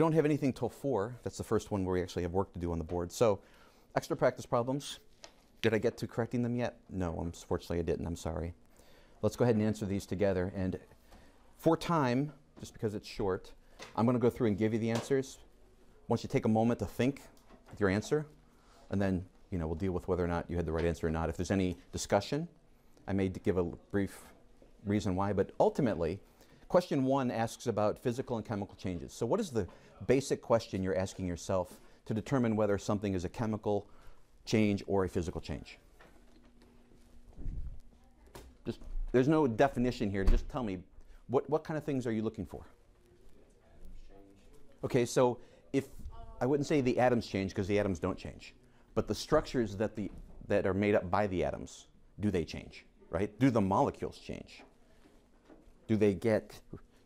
Don't have anything till 4. That's the first one where we actually have work to do on the board. So, extra practice problems. Did I get to correcting them yet? No, I'm unfortunately I didn't. I'm sorry. Let's go ahead and answer these together. And for time, just because it's short, I'm going to go through and give you the answers. Once you take a moment to think your answer, and then you know we'll deal with whether or not you had the right answer or not. If there's any discussion, I may give a brief reason why. But ultimately, question one asks about physical and chemical changes. So, what is the basic question you're asking yourself to determine whether something is a chemical change or a physical change? Just there's no definition here. Just tell me what what kind of things are you looking for? Okay, so if I wouldn't say the atoms change because the atoms don't change, but the structures that the that are made up by the atoms do they change? Right? Do the molecules change? Do they get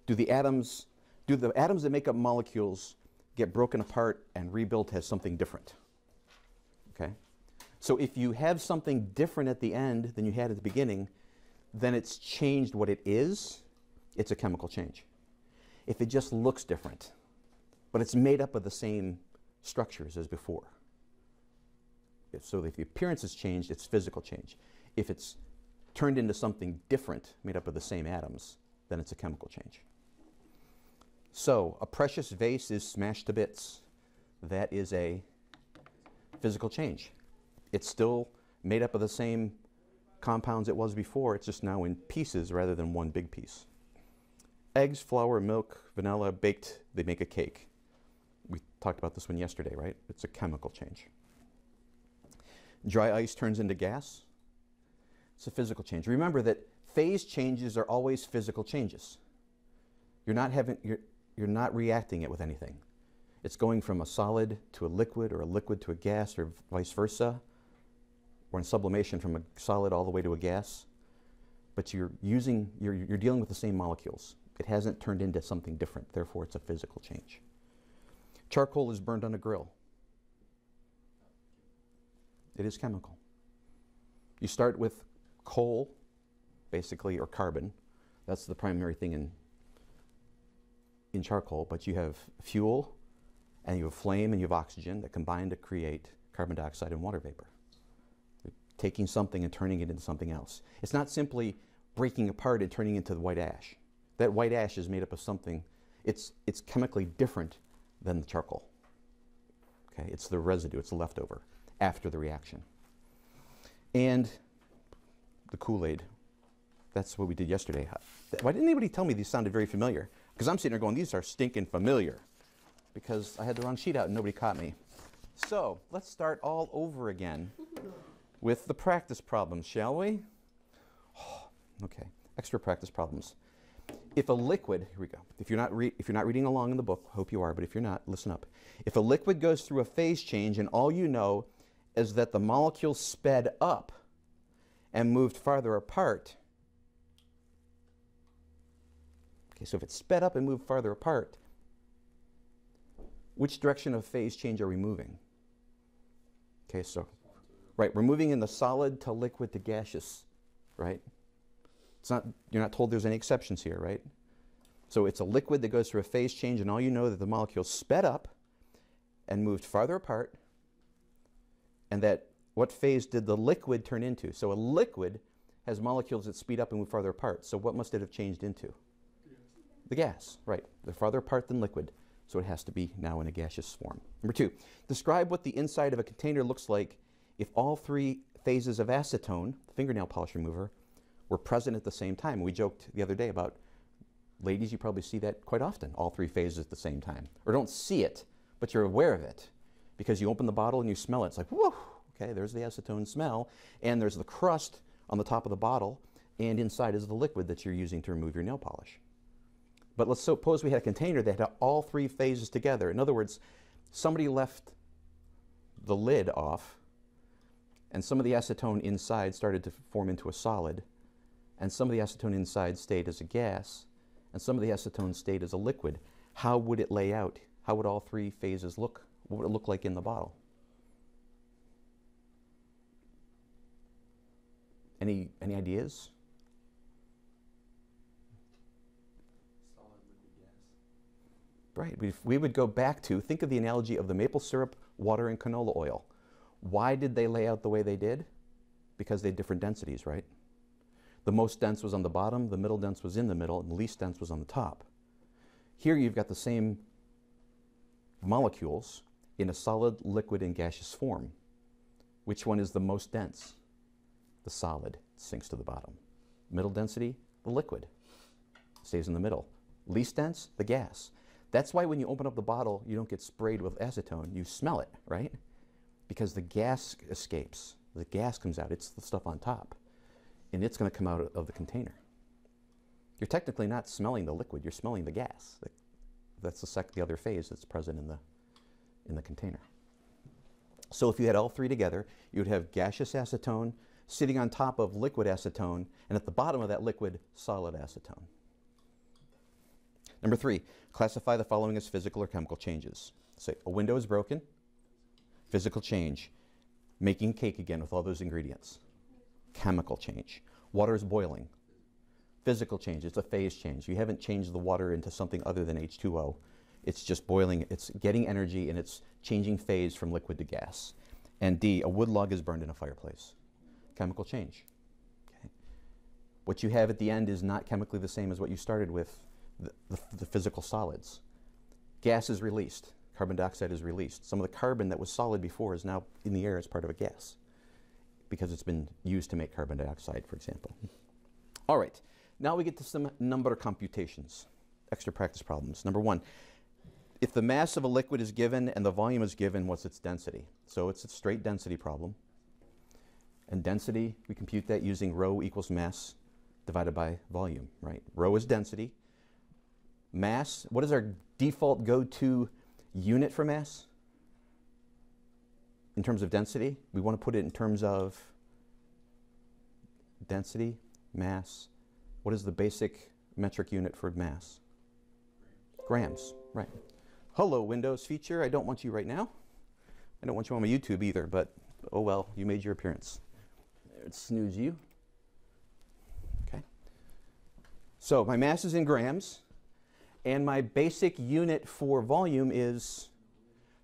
do the atoms do the atoms that make up molecules get broken apart and rebuilt as something different? Okay? So if you have something different at the end than you had at the beginning, then it's changed what it is. It's a chemical change. If it just looks different, but it's made up of the same structures as before. So if the appearance has changed, it's physical change. If it's turned into something different, made up of the same atoms, then it's a chemical change. So a precious vase is smashed to bits. That is a physical change. It's still made up of the same compounds it was before, it's just now in pieces rather than one big piece. Eggs, flour, milk, vanilla, baked, they make a cake we talked about this one yesterday, right? It's a chemical change. Dry ice turns into gas. It's a physical change. Remember that phase changes are always physical changes. You're not having you're, you're not reacting it with anything. It's going from a solid to a liquid or a liquid to a gas or vice versa or in sublimation from a solid all the way to a gas. But you're using you're, you're dealing with the same molecules. It hasn't turned into something different. Therefore, it's a physical change. Charcoal is burned on a grill. It is chemical. You start with coal, basically, or carbon. That's the primary thing in, in charcoal, but you have fuel, and you have flame, and you have oxygen that combine to create carbon dioxide and water vapor. Taking something and turning it into something else. It's not simply breaking apart and turning into the white ash. That white ash is made up of something, it's, it's chemically different than the charcoal. Okay, it's the residue, it's the leftover after the reaction. And the Kool-Aid, that's what we did yesterday. Why didn't anybody tell me these sounded very familiar? Because I'm sitting there going, these are stinking familiar. Because I had the wrong sheet out and nobody caught me. So let's start all over again with the practice problems, shall we? okay, extra practice problems if a liquid, here we go. If you're not if you're not reading along in the book, hope you are, but if you're not, listen up. If a liquid goes through a phase change and all you know is that the molecules sped up and moved farther apart. Okay, so if it's sped up and moved farther apart, which direction of phase change are we moving? Okay, so right, we're moving in the solid to liquid to gaseous, right? It's not, you're not told there's any exceptions here, right? So it's a liquid that goes through a phase change, and all you know that the molecules sped up and moved farther apart, and that what phase did the liquid turn into? So a liquid has molecules that speed up and move farther apart. So what must it have changed into? The gas, right. They're farther apart than liquid, so it has to be now in a gaseous form. Number two, describe what the inside of a container looks like if all three phases of acetone, the fingernail polish remover, were present at the same time. We joked the other day about ladies, you probably see that quite often, all three phases at the same time. Or don't see it, but you're aware of it because you open the bottle and you smell it. It's like, whoa, okay, there's the acetone smell, and there's the crust on the top of the bottle, and inside is the liquid that you're using to remove your nail polish. But let's suppose we had a container that had all three phases together. In other words, somebody left the lid off, and some of the acetone inside started to form into a solid, and some of the acetone inside stayed as a gas, and some of the acetone stayed as a liquid, how would it lay out? How would all three phases look? What would it look like in the bottle? Any, any ideas? Solid liquid gas. Right. We, we would go back to think of the analogy of the maple syrup, water, and canola oil. Why did they lay out the way they did? Because they had different densities, right? The most dense was on the bottom, the middle dense was in the middle, and the least dense was on the top. Here you've got the same molecules in a solid, liquid, and gaseous form. Which one is the most dense? The solid sinks to the bottom. Middle density, the liquid stays in the middle. Least dense, the gas. That's why when you open up the bottle, you don't get sprayed with acetone. You smell it, right? Because the gas escapes. The gas comes out. It's the stuff on top. And it's going to come out of the container. You're technically not smelling the liquid. You're smelling the gas. That's the, sec- the other phase that's present in the, in the container. So if you had all three together, you would have gaseous acetone sitting on top of liquid acetone, and at the bottom of that liquid, solid acetone. Number three, classify the following as physical or chemical changes. Say a window is broken, physical change, making cake again with all those ingredients. Chemical change. Water is boiling. Physical change, it's a phase change. You haven't changed the water into something other than H2O. It's just boiling, it's getting energy, and it's changing phase from liquid to gas. And D, a wood log is burned in a fireplace. Chemical change. What you have at the end is not chemically the same as what you started with, the, the, physical solids. Gas is released, carbon dioxide is released. Some of the carbon that was solid before is now in the air as part of a gas because it's been used to make carbon dioxide, for example. All right, now we get to some number computations, extra practice problems. Number one, if the mass of a liquid is given and the volume is given, what's its density? So it's a straight density problem. And density, we compute that using rho equals mass divided by volume, right? Rho is density. Mass, what is our default go-to unit for mass? In terms of density, we want to put it in terms of density, mass. What is the basic metric unit for mass? Grams, right. Hello, Windows feature. I don't want you right now. I don't want you on my YouTube either, but oh well, you made your appearance. Let's snooze you. Okay. So my mass is in grams, and my basic unit for volume is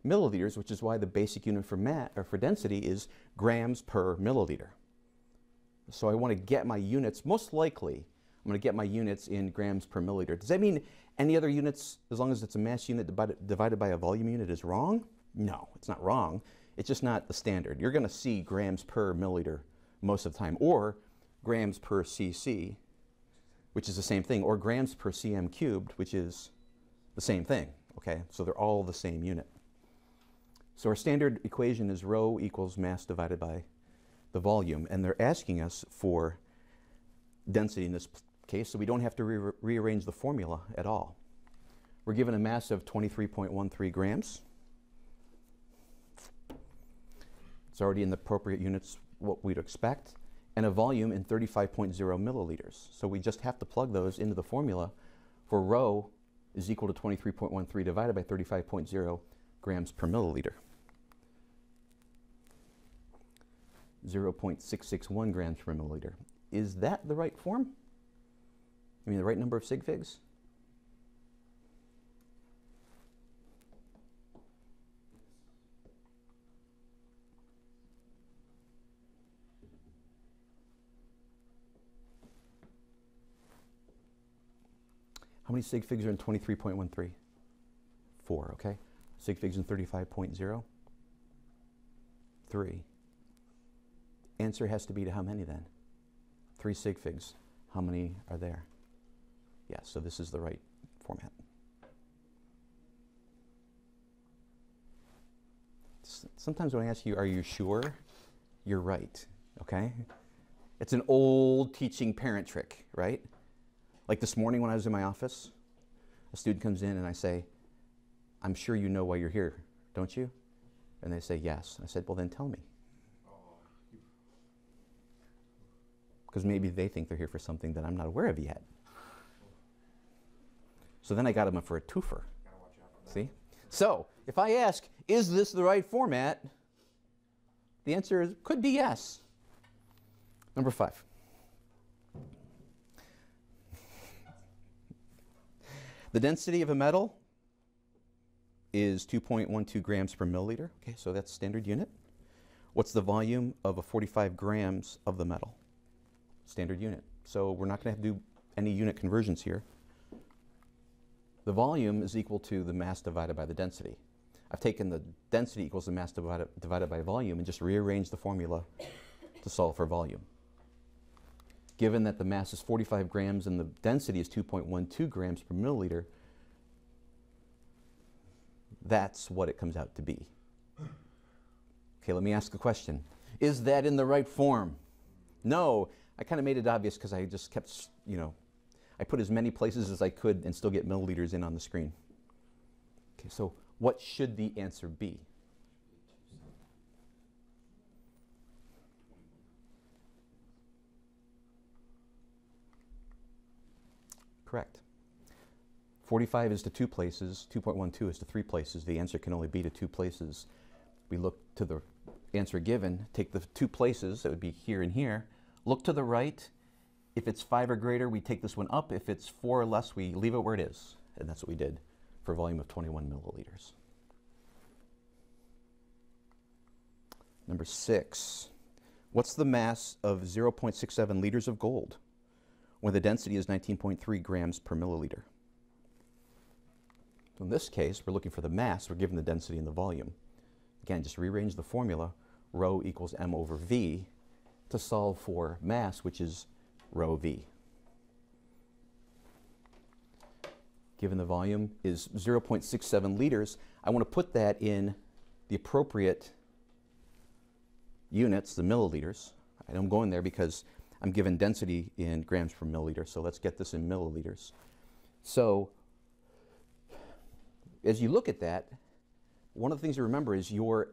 milliliters, which is why the basic unit for mat or for density is grams per milliliter. So I want to get my units, most likely, I'm going to get my units in grams per milliliter. Does that mean any other units, as long as it's a mass unit divided, divided by a volume unit, is wrong? No, it's not wrong. It's just not the standard. You're going to see grams per milliliter most of the time, or grams per cc, which is the same thing, or grams per cm cubed, which is the same thing. Okay, so they're all the same unit. So our standard equation is rho equals mass divided by the volume, and they're asking us for density in this case, so we don't have to re rearrange the formula at all. We're given a mass of 23.13 grams. It's already in the appropriate units what we'd expect, and a volume in 35.0 milliliters. So we just have to plug those into the formula for rho is equal to 23.13 divided by 35.0 grams per milliliter. 0.661 grams per milliliter. Is that the right form? I mean, the right number of sig figs? How many sig figs are in 23.13? Four, okay. Sig figs in 35.0? Three. Answer has to be to how many then? Three sig figs. How many are there? Yeah, so this is the right format. Sometimes when I ask you, are you sure? You're right, okay? It's an old teaching parent trick, right? Like this morning when I was in my office, a student comes in and I say, I'm sure you know why you're here, don't you? And they say, yes. I said, well, then tell me. Because maybe they think they're here for something that I'm not aware of yet. So then I got them for a twofer. See? So if I ask, is this the right format? The answer is, could be yes. Number five. The density of a metal is 2.12 grams per milliliter. Okay, so that's standard unit. What's the volume of a 45 grams of the metal? Standard unit. So we're not going to have to do any unit conversions here. The volume is equal to the mass divided by the density. I've taken the density equals the mass divided, divided by volume and just rearranged the formula to solve for volume. Given that the mass is 45 grams and the density is 2.12 grams per milliliter, that's what it comes out to be. Okay, let me ask a question. Is that in the right form? No. I kind of made it obvious because I just kept, you know, I put as many places as I could and still get milliliters in on the screen. Okay, so what should the answer be? Correct. 45 is to two places, 2.12 is to three places. The answer can only be to two places. We look to the answer given, take the two places, that would be here and here, look to the right. If it's five or greater, we take this one up. If it's four or less, we leave it where it is. And that's what we did for a volume of 21 milliliters. Number six, what's the mass of 0.67 liters of gold when the density is 19.3 grams per milliliter? So in this case, we're looking for the mass, we're given the density and the volume. Again, just rearrange the formula, rho equals m over v, to solve for mass, which is rho v. Given the volume is 0.67 liters, I want to put that in the appropriate units, the milliliters. I'm going there because I'm given density in grams per milliliter, so let's get this in milliliters. So as you look at that, one of the things to remember is your,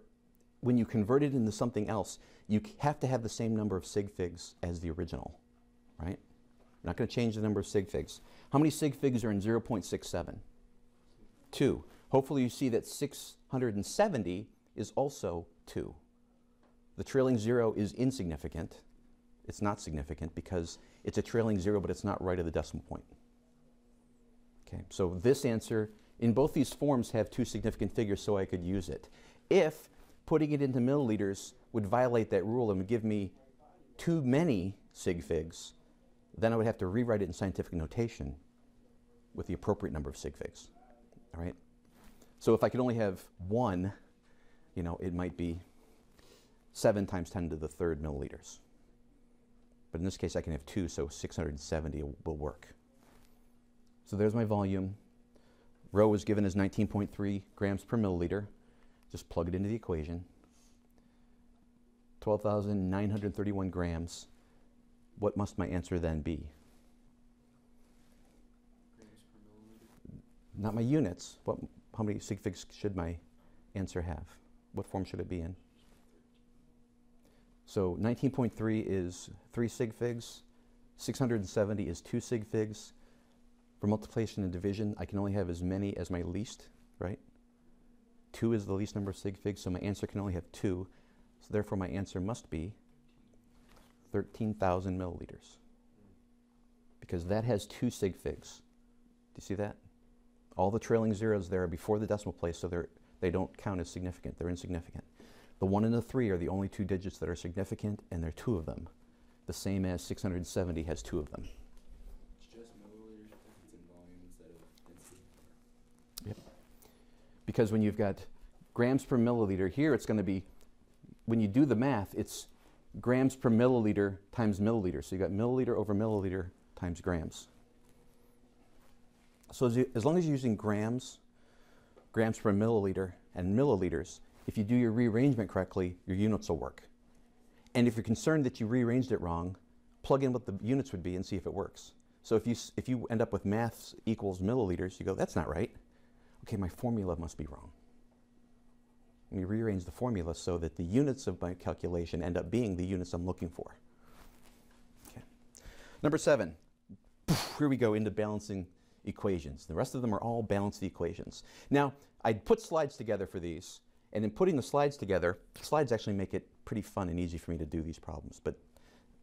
when you convert it into something else, you have to have the same number of sig figs as the original, right? You're not going to change the number of sig figs. How many sig figs are in 0.67? Two. Hopefully you see that 670 is also 2. The trailing zero is insignificant. It's not significant because it's a trailing zero, but it's not right at the decimal point. Okay, so this answer in both these forms have two significant figures so I could use it. If putting it into milliliters would violate that rule and would give me too many sig figs, then I would have to rewrite it in scientific notation with the appropriate number of sig figs. All right? So if I could only have one, you know, it might be 7 times 10 to the third milliliters. But in this case, I can have two, so 670 will work. So there's my volume. Rho was given as 19.3 grams per milliliter. Just plug it into the equation. 12,931 grams. What must my answer then be? Not my units. What, how many sig figs should my answer have? What form should it be in? So 19.3 is 3 sig figs. 670 is 2 sig figs. For multiplication and division, I can only have as many as my least, right? 2 is the least number of sig figs, so my answer can only have 2. So therefore, my answer must be 13,000 milliliters. Because that has 2 sig figs. Do you see that? All the trailing zeros there are before the decimal place, so they're, they don't count as significant. They're insignificant. The 1 and the 3 are the only two digits that are significant, and there are two of them. The same as 670 has two of them. because when you've got grams per milliliter here, it's going to be, when you do the math, it's grams per milliliter times milliliter. So you've got milliliter over milliliter times grams. So as, you, as long as you're using grams, grams per milliliter, and milliliters, if you do your rearrangement correctly, your units will work. And if you're concerned that you rearranged it wrong, plug in what the units would be and see if it works. So if you, if you end up with maths equals milliliters, you go, that's not right okay, my formula must be wrong. Let me rearrange the formula so that the units of my calculation end up being the units I'm looking for. Okay. Number seven, here we go into balancing equations. The rest of them are all balanced equations. Now, I put slides together for these, and in putting the slides together, slides actually make it pretty fun and easy for me to do these problems. But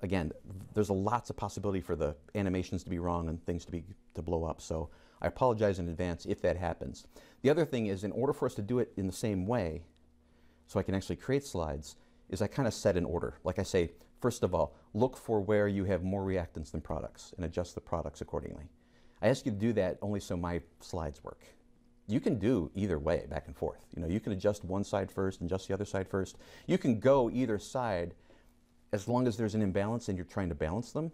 again, there's a lots of possibility for the animations to be wrong and things to be to blow up. So I apologize in advance if that happens. The other thing is, in order for us to do it in the same way, so I can actually create slides, is I kind of set an order. Like I say, first of all, look for where you have more reactants than products and adjust the products accordingly. I ask you to do that only so my slides work. You can do either way, back and forth. You know, you can adjust one side first and adjust the other side first. You can go either side as long as there's an imbalance and you're trying to balance them.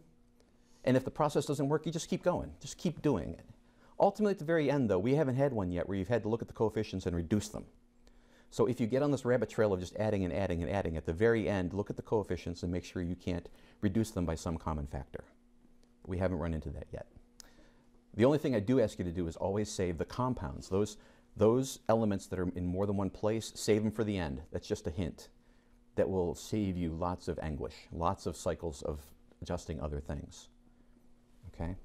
And if the process doesn't work, you just keep going. Just keep doing it. Ultimately, at the very end, though, we haven't had one yet where you've had to look at the coefficients and reduce them. So if you get on this rabbit trail of just adding and adding and adding, at the very end, look at the coefficients and make sure you can't reduce them by some common factor. We haven't run into that yet. The only thing I do ask you to do is always save the compounds. Those, those elements that are in more than one place, save them for the end. That's just a hint. That will save you lots of anguish, lots of cycles of adjusting other things. Okay?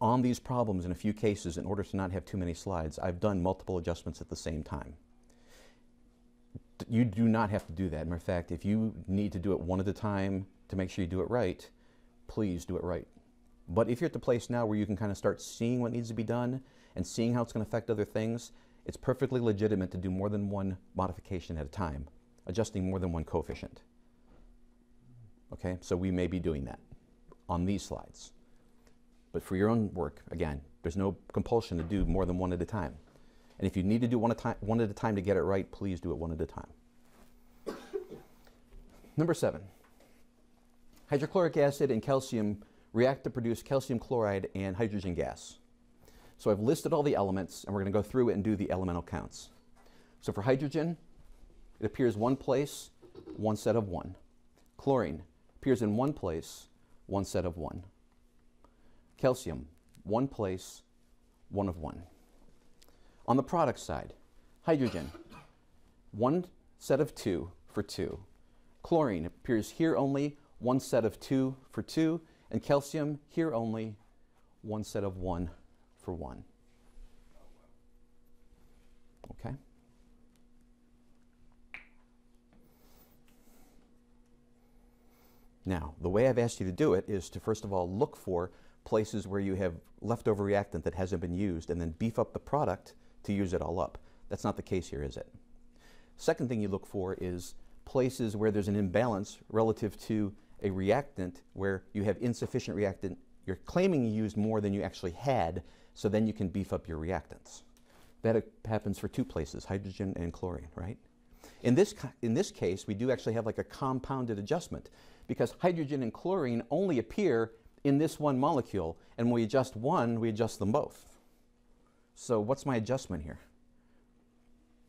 On these problems, in a few cases, in order to not have too many slides, I've done multiple adjustments at the same time. You do not have to do that. Matter of fact, if you need to do it one at a time to make sure you do it right, please do it right. But if you're at the place now where you can kind of start seeing what needs to be done and seeing how it's going to affect other things, it's perfectly legitimate to do more than one modification at a time, adjusting more than one coefficient. Okay, so we may be doing that on these slides. But for your own work, again, there's no compulsion to do more than one at a time. And if you need to do one at, time, one at a time to get it right, please do it one at a time. Number seven, hydrochloric acid and calcium react to produce calcium chloride and hydrogen gas. So I've listed all the elements, and we're going to go through it and do the elemental counts. So for hydrogen, it appears one place, one set of one. Chlorine appears in one place, one set of one. Calcium, one place, one of one. On the product side, hydrogen, one set of two for two. Chlorine appears here only, one set of two for two, and calcium, here only one set of one for one. Okay? Now, the way I've asked you to do it is to first of all look for places where you have leftover reactant that hasn't been used and then beef up the product to use it all up. That's not the case here, is it? Second thing you look for is places where there's an imbalance relative to a reactant where you have insufficient reactant, you're claiming you used more than you actually had, so then you can beef up your reactants. That happens for two places, hydrogen and chlorine, right? In this, in this case, we do actually have like a compounded adjustment because hydrogen and chlorine only appear in this one molecule, and when we adjust one, we adjust them both. So what's my adjustment here?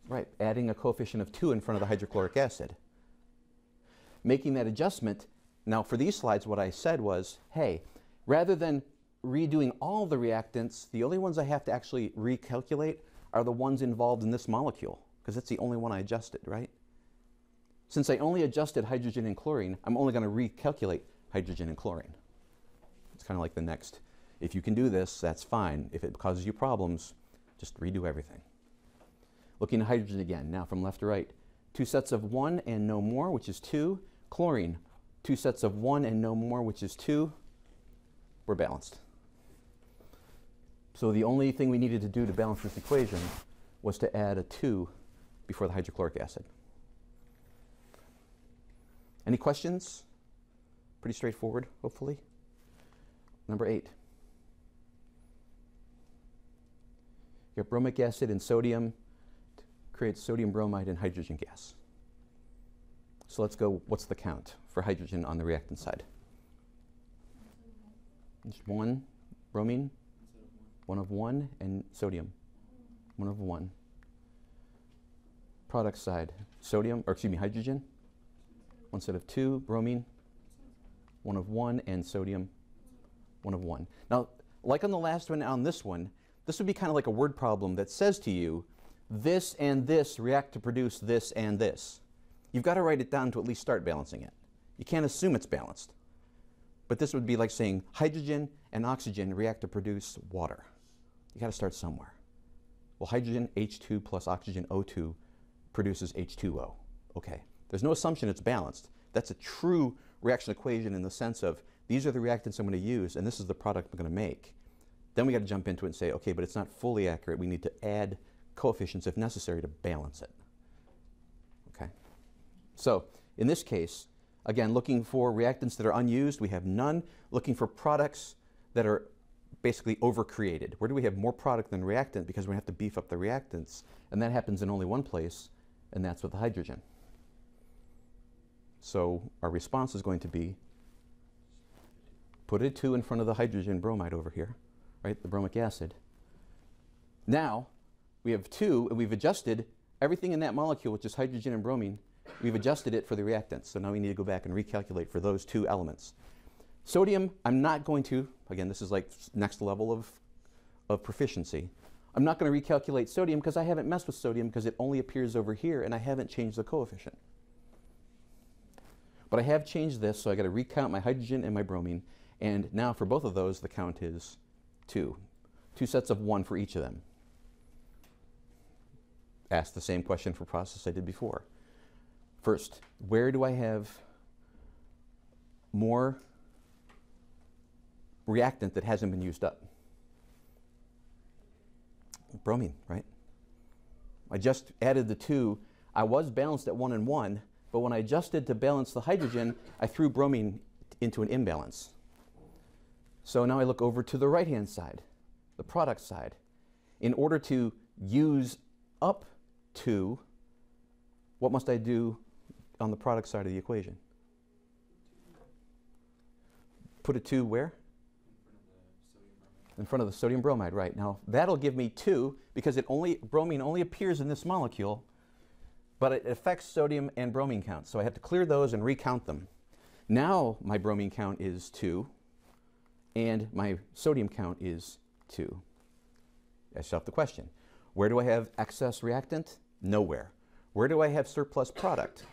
Right, adding a coefficient of 2 in front of the hydrochloric acid. Making that adjustment now, for these slides, what I said was, hey, rather than redoing all the reactants, the only ones I have to actually recalculate are the ones involved in this molecule, because that's the only one I adjusted, right? Since I only adjusted hydrogen and chlorine, I'm only going to recalculate hydrogen and chlorine. It's kind of like the next. If you can do this, that's fine. If it causes you problems, just redo everything. Looking at hydrogen again, now from left to right. Two sets of one and no more, which is two. Chlorine, two sets of one and no more, which is two, we're balanced. So the only thing we needed to do to balance this equation was to add a 2 before the hydrochloric acid. Any questions? Pretty straightforward, hopefully. Number 8. You have bromic acid and sodium creates sodium bromide and hydrogen gas. So let's go, what's the count for hydrogen on the reactant side? Just one bromine, one of one, and sodium, one of one. Product side, sodium, or excuse me, hydrogen, one set of two, bromine, one of one, and sodium, one of one. Now, like on the last one, on this one, this would be kind of like a word problem that says to you, this and this react to produce this and this. You've got to write it down to at least start balancing it. You can't assume it's balanced. But this would be like saying hydrogen and oxygen react to produce water. You got to start somewhere. Well, hydrogen H2 plus oxygen O2 produces H2O. Okay. There's no assumption it's balanced. That's a true reaction equation in the sense of these are the reactants I'm going to use and this is the product I'm going to make. Then we got to jump into it and say, okay, but it's not fully accurate. We need to add coefficients if necessary to balance it. Okay. So in this case, again, looking for reactants that are unused, we have none. Looking for products that are basically overcreated. Where do we have more product than reactant? Because we have to beef up the reactants. And that happens in only one place, and that's with the hydrogen. So our response is going to be put a 2 in front of the hydrogen bromide over here, right, the bromic acid. Now, we have 2, and we've adjusted everything in that molecule, which is hydrogen and bromine, we've adjusted it for the reactants. So now we need to go back and recalculate for those two elements. Sodium, I'm not going to, again, this is like next level of, of proficiency. I'm not going to recalculate sodium because I haven't messed with sodium because it only appears over here and I haven't changed the coefficient. But I have changed this, so I got to recount my hydrogen and my bromine. And now for both of those, the count is two. Two sets of one for each of them. Ask the same question for process I did before. First, where do I have more reactant that hasn't been used up? Bromine, right? I just added the two. I was balanced at one and one, but when I adjusted to balance the hydrogen, I threw bromine into an imbalance. So now I look over to the right-hand side, the product side. In order to use up two, what must I do on the product side of the equation? Put a 2 where? in front of the sodium bromide, right. Now that'll give me two because it only, bromine only appears in this molecule, but it affects sodium and bromine counts. So I have to clear those and recount them. Now my bromine count is two and my sodium count is two. Ask yourself the question, where do I have excess reactant? Nowhere. Where do I have surplus product?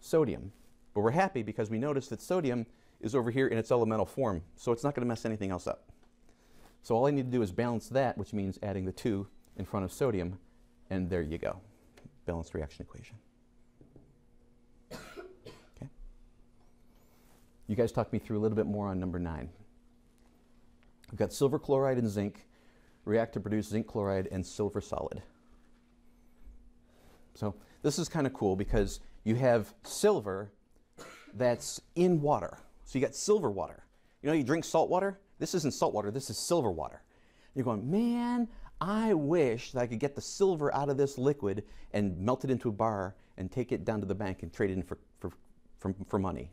Sodium. But we're happy because we notice that sodium is over here in its elemental form, so it's not going to mess anything else up. So all I need to do is balance that, which means adding the 2 in front of sodium, and there you go. Balanced reaction equation. Okay. You guys talked me through a little bit more on number 9. We've got silver chloride and zinc react to produce zinc chloride and silver solid. So this is kind of cool because you have silver that's in water. So you got silver water. You know, you drink salt water, this isn't salt water, this is silver water. You're going, man, I wish that I could get the silver out of this liquid and melt it into a bar and take it down to the bank and trade it in for, for, for, for money.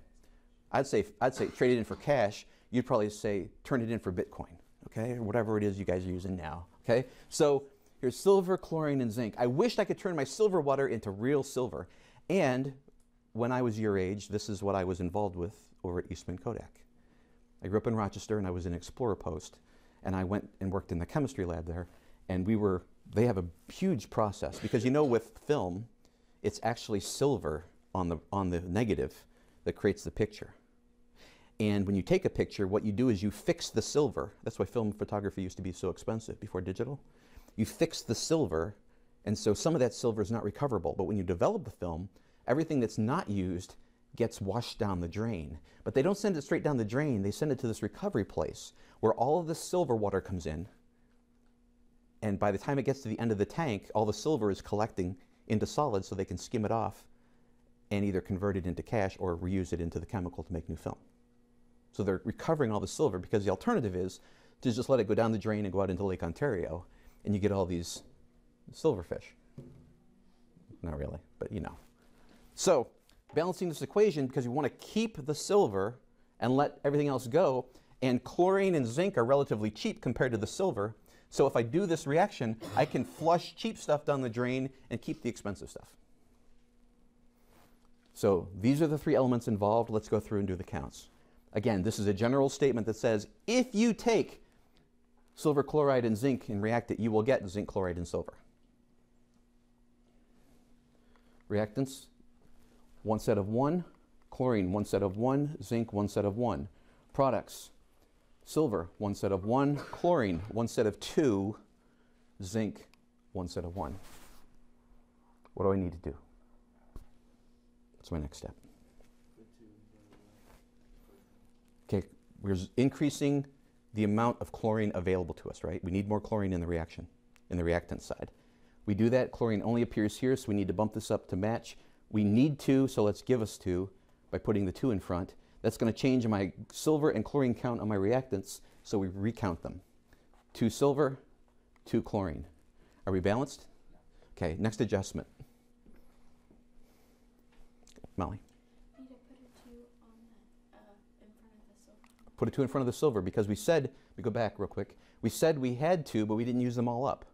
I'd say, I'd say trade it in for cash. You'd probably say turn it in for Bitcoin, okay? Or whatever it is you guys are using now, okay? So here's silver, chlorine, and zinc. I wished I could turn my silver water into real silver. And when I was your age, this is what I was involved with over at Eastman Kodak. I grew up in Rochester and I was an Explorer Post. And I went and worked in the chemistry lab there. And we were, they have a huge process because you know, with film, it's actually silver on the, on the negative that creates the picture. And when you take a picture, what you do is you fix the silver. That's why film photography used to be so expensive before digital. You fix the silver, and so some of that silver is not recoverable. But when you develop the film, everything that's not used gets washed down the drain. But they don't send it straight down the drain, they send it to this recovery place where all of the silver water comes in. And by the time it gets to the end of the tank, all the silver is collecting into solid so they can skim it off and either convert it into cash or reuse it into the chemical to make new film. So they're recovering all the silver because the alternative is to just let it go down the drain and go out into Lake Ontario and you get all these silverfish. Not really, but you know. So balancing this equation because you want to keep the silver and let everything else go. And chlorine and zinc are relatively cheap compared to the silver. So if I do this reaction, I can flush cheap stuff down the drain and keep the expensive stuff. So these are the three elements involved. Let's go through and do the counts. Again, this is a general statement that says if you take silver chloride and zinc and react it, you will get zinc chloride and silver. Reactants, one set of one, chlorine, one set of one, zinc, one set of one. Products, silver, one set of one, chlorine, one set of two, zinc, one set of one. What do I need to do? What's my next step? Okay, we're increasing the amount of chlorine available to us, right? We need more chlorine in the reaction, in the reactant side. We do that, chlorine only appears here, so we need to bump this up to match. We need two, so let's give us two by putting the two in front. That's going to change my silver and chlorine count on my reactants, so we recount them. Two silver, two chlorine. Are we balanced? Okay, next adjustment. Molly. Put a two the, uh, in front of the silver. Put a two in front of the silver because we said, we go back real quick, we said we had two, but we didn't use them all up.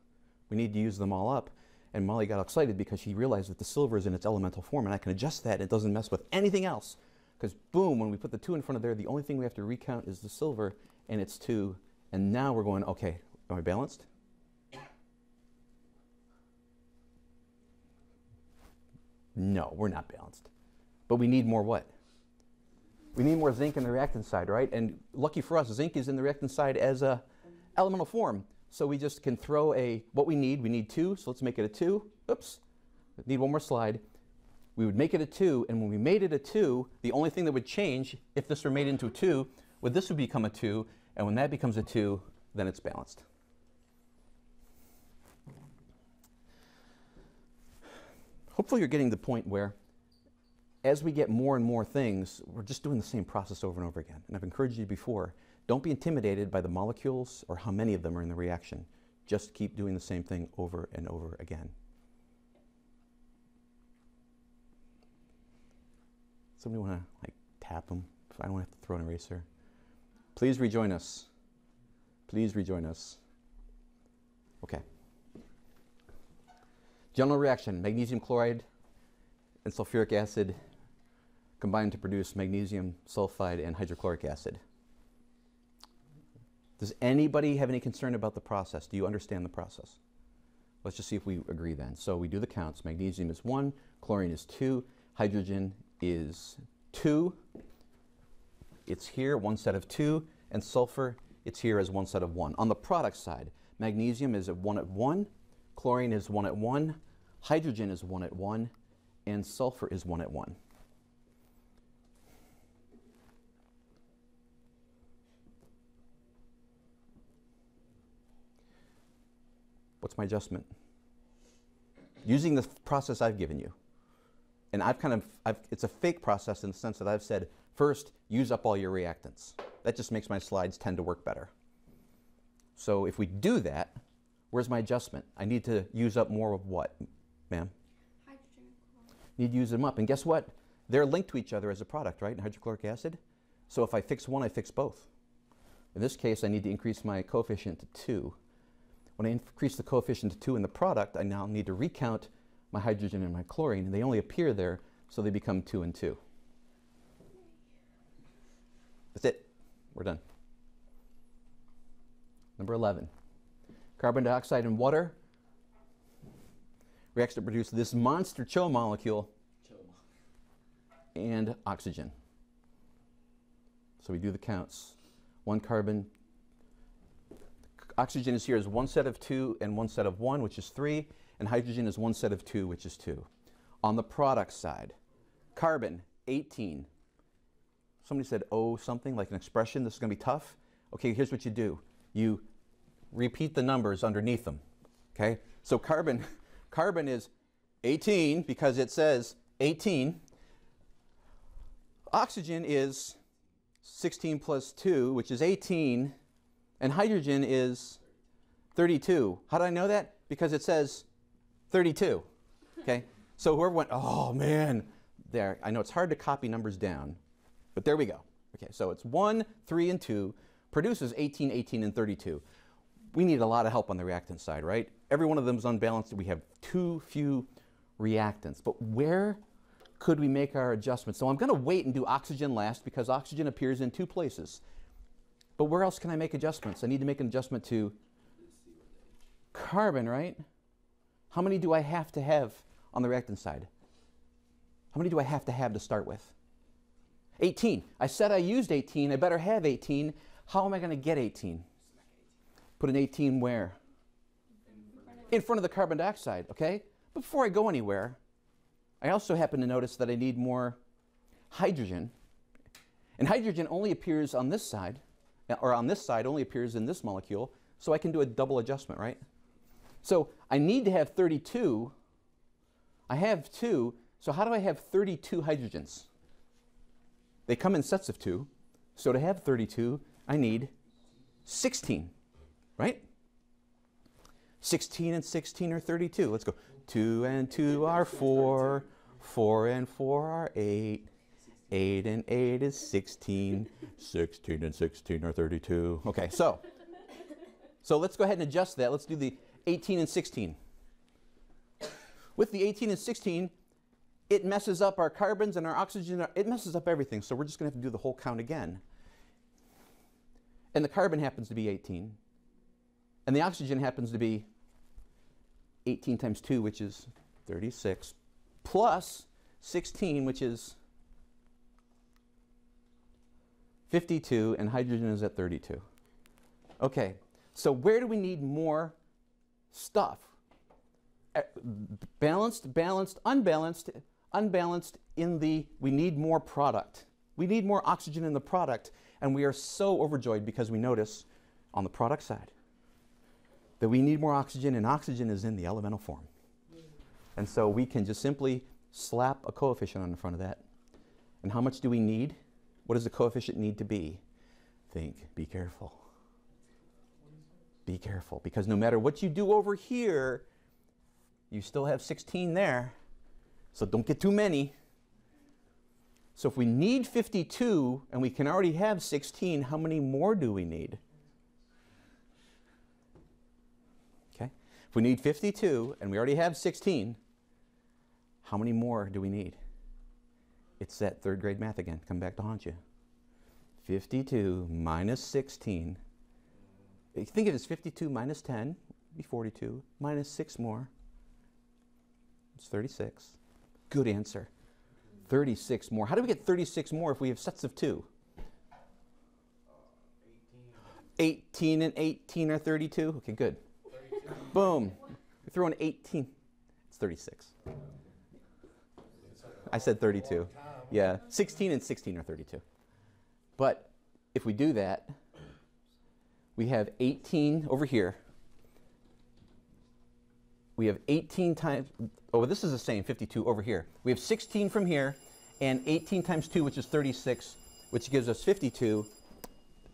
We need to use them all up. And Molly got excited because she realized that the silver is in its elemental form and I can adjust that. And it doesn't mess with anything else. Because boom, when we put the two in front of there, the only thing we have to recount is the silver and it's two. And now we're going, okay, am I balanced? No, we're not balanced. But we need more what? We need more zinc in the reactant side, right? And lucky for us, zinc is in the reactant side as a elemental form. So we just can throw a, what we need, we need two, so let's make it a two. Oops, need one more slide. We would make it a two, and when we made it a two, the only thing that would change, if this were made into a two, would this would become a two, and when that becomes a two, then it's balanced. Hopefully you're getting the point where as we get more and more things, we're just doing the same process over and over again. And I've encouraged you before, don't be intimidated by the molecules or how many of them are in the reaction. Just keep doing the same thing over and over again. Somebody want to like tap them? I don't have to throw an eraser. Please rejoin us. Please rejoin us. Okay. General reaction, magnesium chloride and sulfuric acid combine to produce magnesium sulfide and hydrochloric acid. Does anybody have any concern about the process? Do you understand the process? Let's just see if we agree then. So we do the counts. Magnesium is 1, chlorine is 2, hydrogen is 2. It's here, one set of 2, and sulfur, it's here as one set of 1. On the product side, magnesium is at 1 at 1, chlorine is 1 at 1, hydrogen is 1 at 1, and sulfur is 1 at 1. What's my adjustment? Using the process I've given you. And I've kind of, I've, it's a fake process in the sense that I've said, first, use up all your reactants. That just makes my slides tend to work better. So if we do that, where's my adjustment? I need to use up more of what, ma'am? Hydrogen and chlorine. Need to use them up. And guess what? They're linked to each other as a product, right? In hydrochloric acid. So if I fix one, I fix both. In this case, I need to increase my coefficient to 2. When I increase the coefficient to 2 in the product, I now need to recount my hydrogen and my chlorine, and they only appear there, so they become 2 and 2. That's it. We're done. Number 11. Carbon dioxide and water reacts to produce this monster CHO molecule and oxygen. So we do the counts. One carbon. Oxygen is here as one set of two and one set of one, which is three, and hydrogen is one set of two, which is two. On the product side, carbon, 18. Somebody said, oh, something, like an expression, this is going to be tough. Okay, here's what you do. You repeat the numbers underneath them. Okay? So carbon, carbon is 18 because it says 18. Oxygen is 16 plus 2, which is 18, and hydrogen is 32. How do I know that? Because it says 32. Okay? So whoever went, oh man, there, I know it's hard to copy numbers down, but there we go. Okay, so it's 1, 3, and 2 produces 18, 18, and 32. We need a lot of help on the reactant side, right? Every one of them is unbalanced. We have too few reactants. But where could we make our adjustments? So I'm going to wait and do oxygen last because oxygen appears in two places. But where else can I make adjustments? I need to make an adjustment to carbon, right? How many do I have to have on the reactant side? How many do I have to have to start with? 18. I said I used 18. I better have 18. How am I going to get 18? Put an 18 where? In front of the carbon dioxide, okay? But before I go anywhere, I also happen to notice that I need more hydrogen. And hydrogen only appears on this side, or on this side only appears in this molecule, so I can do a double adjustment, right? So I need to have 32. I have two, so how do I have 32 hydrogens? They come in sets of two, so to have 32, I need 16, right? 16 and 16 are 32. Let's go. 2 and 2 are 4. 4 and 4 are 8. 8 and 8 is 16. 16 and 16 are 32. Okay, so so let's go ahead and adjust that. Let's do the 18 and 16. With the 18 and 16, it messes up our carbons and our oxygen. It messes up everything. So we're just going to have to do the whole count again. And the carbon happens to be 18. And the oxygen happens to be 18 times 2, which is 36, plus 16, which is 52, and hydrogen is at 32. Okay, so where do we need more stuff? Uh, Balanced, balanced, unbalanced, unbalanced in the, we need more product. We need more oxygen in the product, and we are so overjoyed because we notice on the product side that we need more oxygen, and oxygen is in the elemental form. And so we can just simply slap a coefficient on the front of that. And how much do we need? What does the coefficient need to be? Think, be careful. Be careful, because no matter what you do over here, you still have 16 there. So don't get too many. So if we need 52 and we can already have 16, how many more do we need? Okay? If we need 52 and we already have 16, how many more do we need? It's that third grade math again. Come back to haunt you. 52 minus 16. If you think of it as 52 minus 10, be 42. Minus 6 more. It's 36. Good answer. 36 more. How do we get 36 more if we have sets of two? 18 and 18 are 32? Okay, good. Boom. We throw in 18. It's 36. I said 32. Yeah, 16 and 16 are 32. But if we do that, we have 18 over here. We have 18 times, oh, this is the same, 52 over here. We have 16 from here and 18 times 2, which is 36, which gives us 52,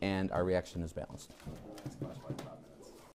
and our reaction is balanced.